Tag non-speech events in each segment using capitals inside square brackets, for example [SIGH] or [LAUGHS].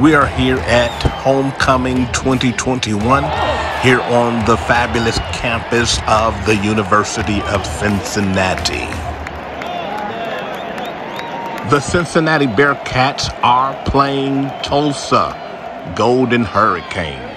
We are here at Homecoming 2021 here on the fabulous campus of the University of Cincinnati. The Cincinnati Bearcats are playing Tulsa Golden Hurricanes.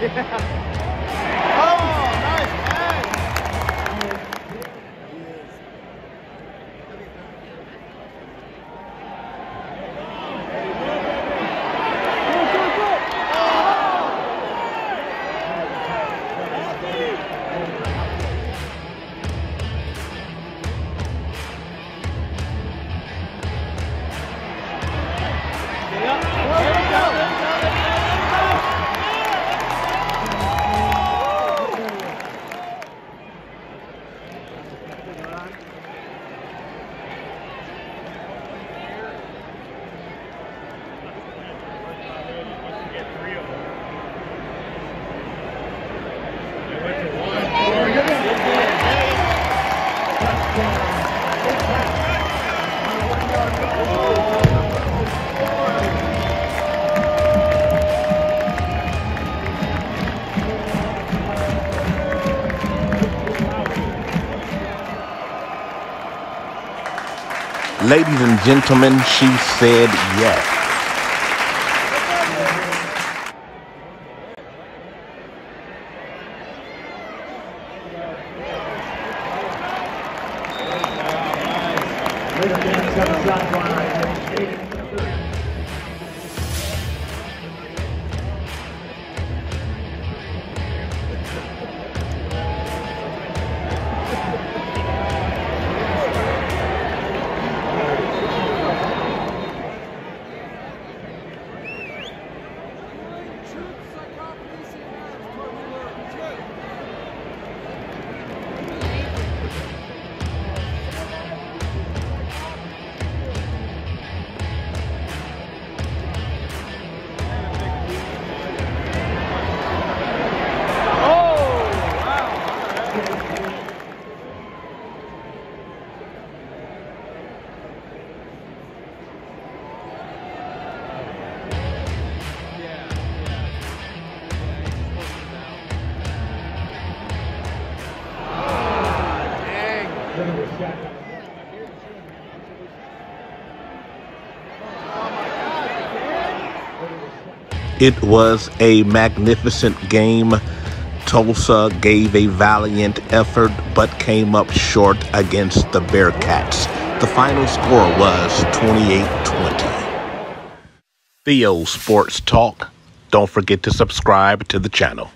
Yeah. [LAUGHS] Ladies and gentlemen, she said yes. That's good. It was a magnificent game. Tulsa gave a valiant effort but came up short against the Bearcats. The final score was 28 20. Theo Sports Talk. Don't forget to subscribe to the channel.